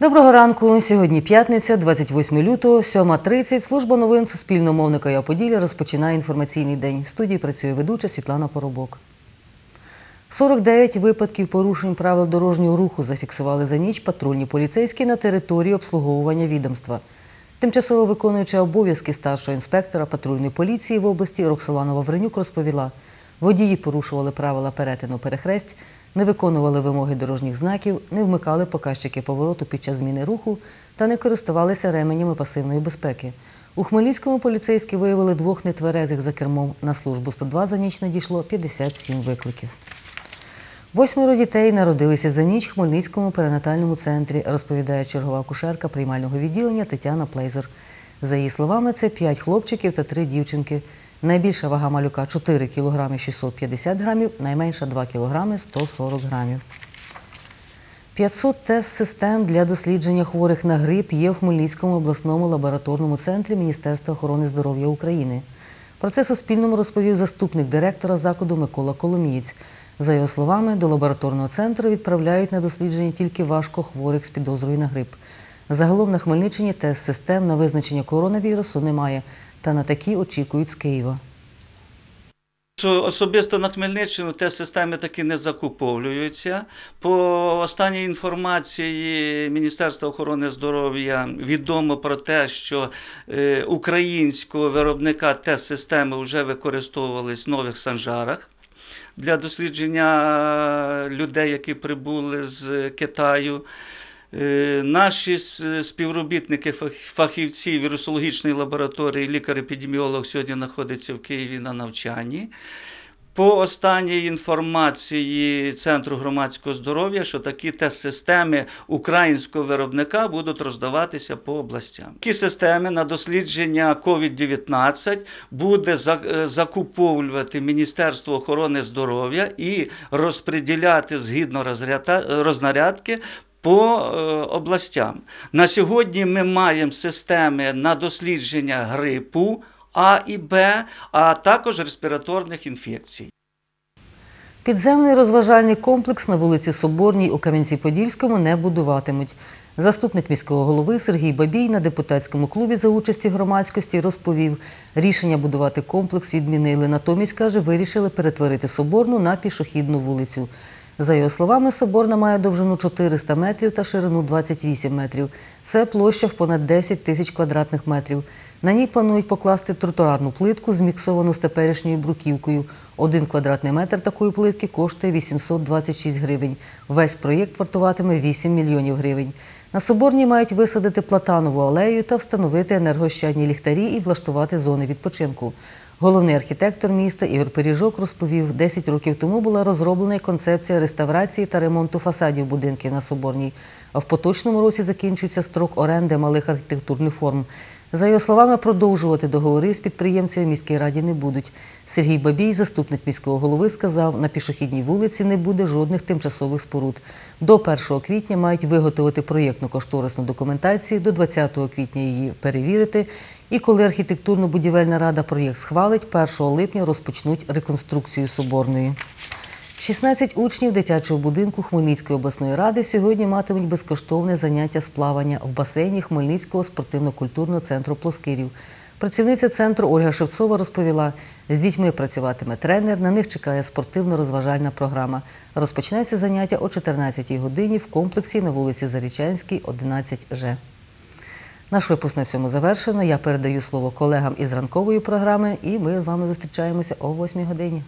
Доброго ранку. Сьогодні п'ятниця, 28 лютого, 7.30. Служба новин Суспільного мовника «Я Поділля» розпочинає інформаційний день. В студії працює ведуча Світлана Поробок. 49 випадків порушень правил дорожнього руху зафіксували за ніч патрульні поліцейські на території обслуговування відомства. Тимчасово виконуюча обов'язки старшого інспектора патрульної поліції в області Роксолана Вавренюк розповіла, водії порушували правила перетину перехресть, не виконували вимоги дорожніх знаків, не вмикали показчики повороту під час зміни руху та не користувалися ременями пасивної безпеки. У Хмельницькому поліцейські виявили двох нетверезих за кермом. На службу 102 за ніч надійшло 57 викликів. Восьмеро дітей народилися за ніч в Хмельницькому перинатальному центрі, розповідає чергова кушерка приймального відділення Тетяна Плейзер. За її словами, це 5 хлопчиків та 3 дівчинки. Найбільша вага малюка 4 кг 650 грамів, найменша 2 кг 140 грамів. 500 тест-систем для дослідження хворих на грип є в Хмельницькому обласному лабораторному центрі Міністерства охорони здоров'я України. Про це Суспільному розповів заступник директора закладу Микола Коломієць. За його словами, до лабораторного центру відправляють на дослідження тільки важко хворих з підозрою на грип. Загалом на Хмельниччині тест-систем на визначення коронавірусу немає, та на такі очікують з Києва. Особисто на Хмельниччину те системи таки не закуповуються. По останній інформації Міністерства охорони здоров'я відомо про те, що е, українського виробника тест системи вже використовувались в нових санжарах для дослідження людей, які прибули з Китаю. Е, Наші співробітники, фахівці вірусологічної лабораторії, лікар-епідеміолог сьогодні знаходиться в Києві на навчанні. По останній інформації Центру громадського здоров'я, що такі тест-системи українського виробника будуть роздаватися по областям. Такі системи на дослідження COVID-19 буде е, закуповувати Міністерство охорони здоров'я і розподіляти згідно рознарядки по е, областям. На сьогодні ми маємо системи на дослідження грипу А і Б, а також респіраторних інфекцій. Підземний розважальний комплекс на вулиці Соборній у Кам'янці-Подільському не будуватимуть. Заступник міського голови Сергій Бабій на депутатському клубі за участі громадськості розповів, рішення будувати комплекс відмінили. Натомість, каже, вирішили перетворити Соборну на пішохідну вулицю. За його словами, Соборна має довжину 400 метрів та ширину 28 метрів. Це площа в понад 10 тисяч квадратних метрів. На ній планують покласти тротуарну плитку, зміксовану з теперішньою бруківкою. Один квадратний метр такої плитки коштує 826 гривень. Весь проєкт вартуватиме 8 мільйонів гривень. На Соборній мають висадити платанову алею та встановити енергощадні ліхтарі і влаштувати зони відпочинку. Головний архітектор міста Ігор Пиріжок розповів, 10 років тому була розроблена концепція реставрації та ремонту фасадів будинків на Соборній. А в поточному році закінчується строк оренди малих архітектурних форм. За його словами, продовжувати договори з підприємцями міській раді не будуть. Сергій Бабій, заступник міського голови, сказав, на пішохідній вулиці не буде жодних тимчасових споруд. До 1 квітня мають виготовити проєктно-кошторисну документацію, до 20 квітня її перевірити. І коли архітектурно-будівельна рада проєкт схвалить, 1 липня розпочнуть реконструкцію Соборної. 16 учнів дитячого будинку Хмельницької обласної ради сьогодні матимуть безкоштовне заняття з плавання в басейні Хмельницького спортивно-культурного центру Плоскирів. Працівниця центру Ольга Шевцова розповіла, з дітьми працюватиме тренер, на них чекає спортивно-розважальна програма. Розпочнеться заняття о 14-й годині в комплексі на вулиці Зарічанській, 11Ж. Наш випуск на цьому завершено. Я передаю слово колегам із ранкової програми, і ми з вами зустрічаємося о 8-й годині.